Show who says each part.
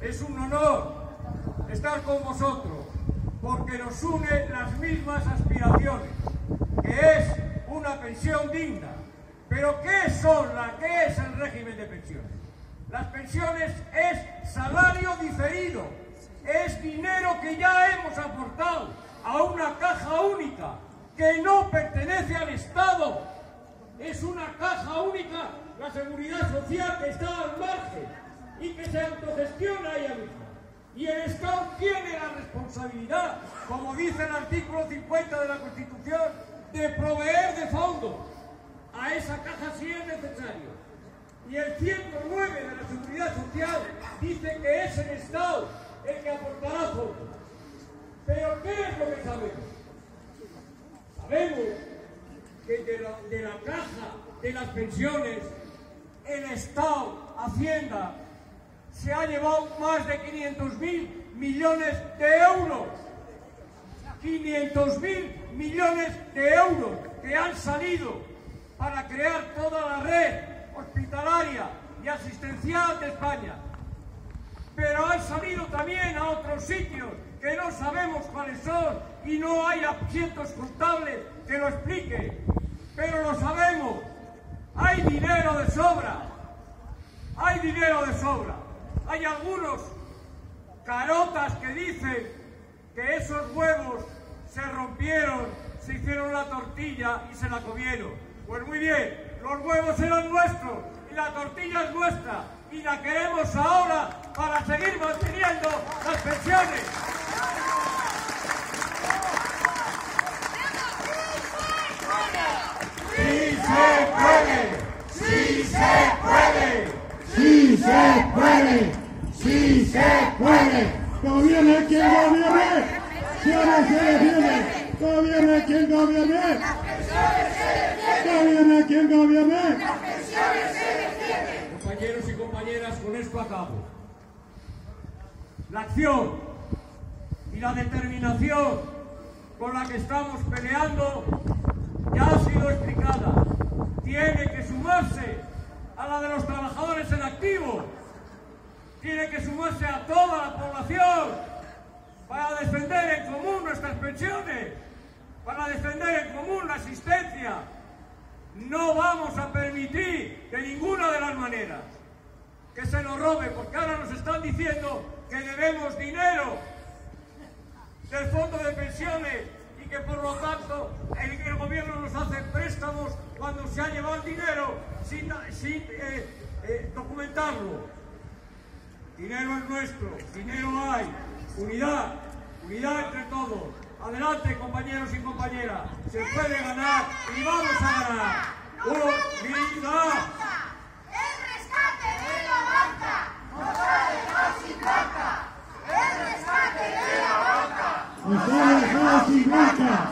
Speaker 1: es un honor estar con vosotros, porque nos une las mismas aspiraciones, que es una pensión digna. Pero ¿qué son la, qué es el régimen de pensiones? Las pensiones es salario diferido, es dinero que ya hemos aportado a una caja única que no pertenece al Estado. Es una caja única, la seguridad social que está al margen y que se autogestiona ella misma. Y el Estado tiene la responsabilidad, como dice el artículo 50 de la Constitución, de proveer de fondos a esa caja si es necesario. Y el 109 de la Seguridad Social dice que es el Estado el que aportará fondos. Pero ¿qué es lo que sabemos? Sabemos que de la, de la caja de las pensiones, el Estado, Hacienda, se ha llevado más de 500 mil millones de euros. 500 mil millones de euros que han salido para crear toda la red hospitalaria y asistencial de España. Pero han salido también a otros sitios que no sabemos cuáles son y no hay asientos contables que lo expliquen. Pero lo sabemos. Hay dinero de sobra. Hay dinero de sobra. Hay algunos carotas que dicen que esos huevos se rompieron, se hicieron la tortilla y se la comieron. Pues muy bien, los huevos eran nuestros y la tortilla es nuestra y la queremos ahora para seguir manteniendo las pensiones.
Speaker 2: ¡Sí se puede! ¡Sí se puede! ¡Sí se puede! ¡Sí se puede! ¡Gobierne quien gobierne! ¡Quiere se defiende! ¡Gobierne quien gobierne! ¡Gobierne quien gobierne!
Speaker 1: Compañeros y compañeras, con esto acabo. La acción y la determinación con la que estamos peleando ya ha sido explicada. Tiene que sumarse la de los trabajadores en activo. Tiene que sumarse a toda la población para defender en común nuestras pensiones, para defender en común la asistencia. No vamos a permitir de ninguna de las maneras que se nos robe, porque ahora nos están diciendo que debemos dinero del fondo de pensiones y que por lo tanto préstamos cuando se ha llevado el dinero sin, sin eh, eh, documentarlo. Dinero es nuestro, dinero hay, unidad, unidad entre todos. Adelante compañeros y compañeras, se puede ganar y vamos a ganar. Unidad.
Speaker 3: El rescate de la banca nos ha dejado sin banca. El rescate de la banca
Speaker 2: ¡Nos ha dejado sin banca!